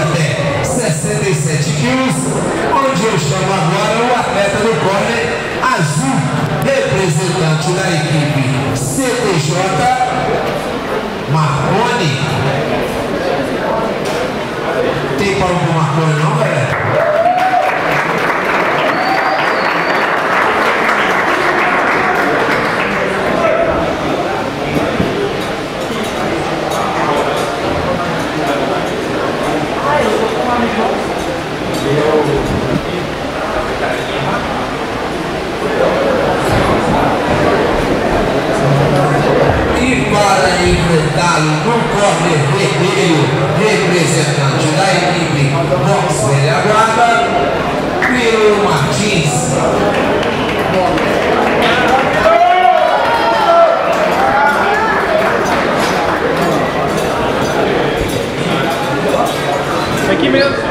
até 67 quilos, onde eu chamo agora o atleta do corner azul, representante da equipe CTJ, Marconi. Tem para Marconi não, velho? saiu com corner vermelho, representante da equipe Box Velha Guarda, Piro Martins. Aqui mesmo.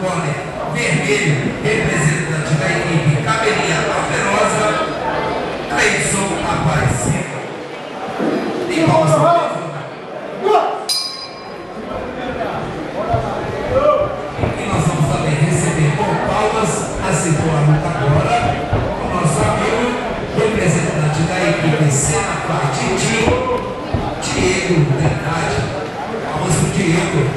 Cone Vermelho, representante da equipe Cabelinha Aferosa, Cleison Aparecido. Em palmas para o Cone. E nós vamos também receber com palmas a Cipora agora, o nosso amigo, representante da equipe Senapar Titi, Diego Trindade. Vamos para Diego.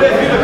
Thank you.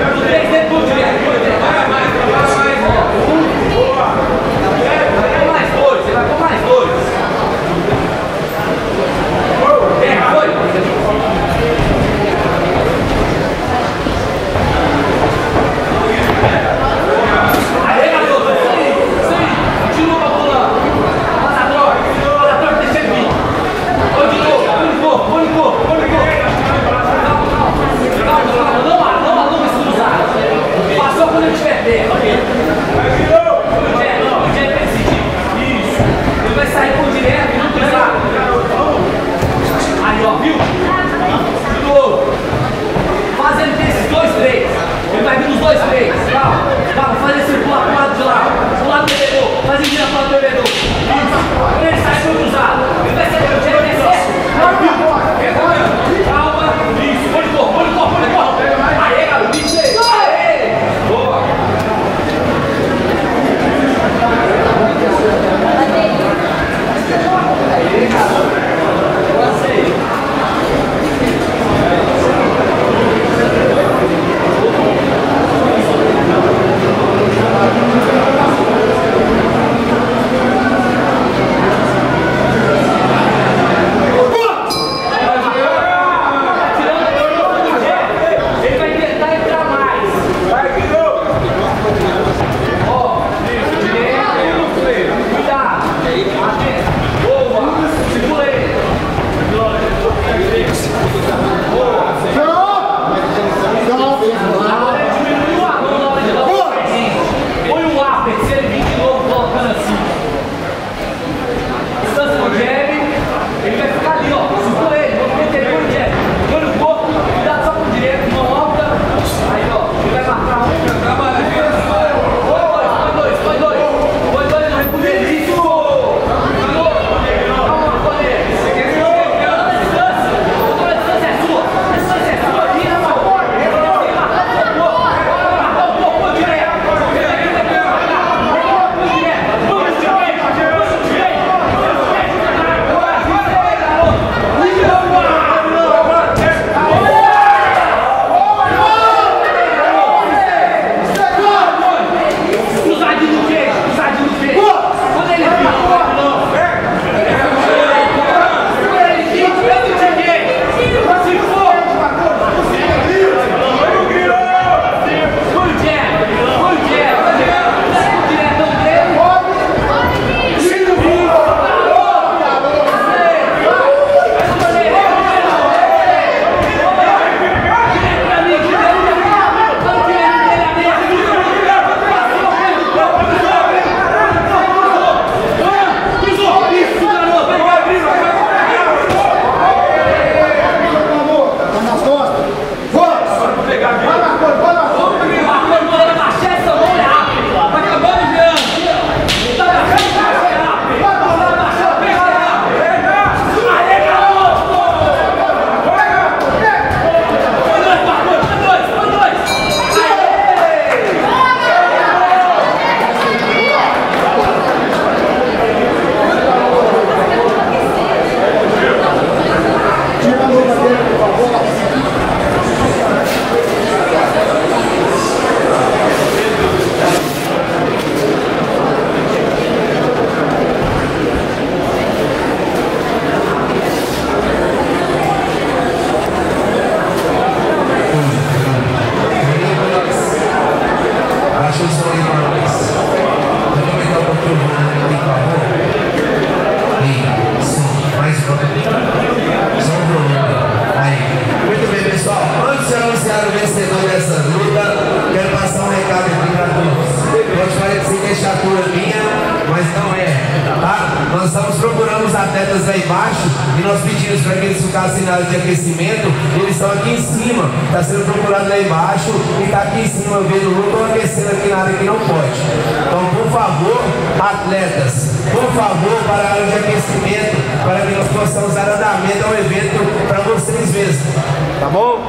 Para que eles ficassem na área de aquecimento. Eles estão aqui em cima, está sendo procurado lá embaixo e está aqui em cima vendo o luto aquecendo aqui na área que não pode. Então, por favor, atletas, por favor, para a área de aquecimento, para que nós possamos dar andamento ao evento para vocês mesmos. Tá bom?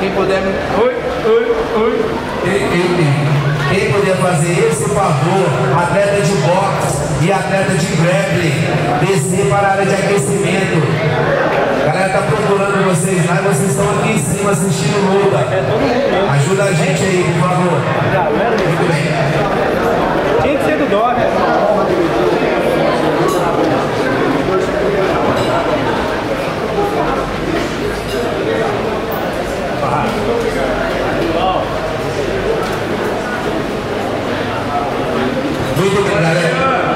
Quem puder. Oi, oi, oi. Quem puder fazer esse favor, atleta de boxe e atleta de grappling, descer para a área de aquecimento. A galera tá procurando vocês lá e vocês estão aqui em cima assistindo luta. Ajuda a gente aí, por favor. Muito bem. Tinha que ser do Doc. Muito bem, galera.